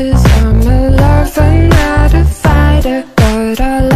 Cause I'm a lover, not a fighter But I